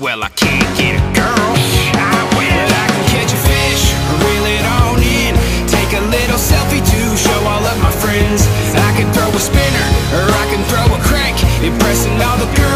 Well, I can't get a girl. I will. I can catch a fish, reel it on in. Take a little selfie to show all of my friends. I can throw a spinner, or I can throw a crank, impressing all the girls.